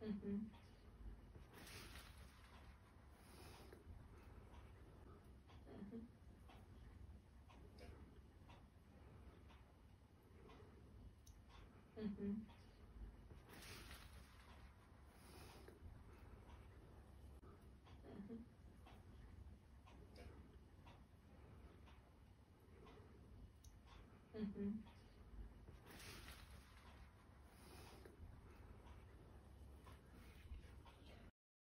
Mhm. Mhm. Mhm. Mhm. Mhm.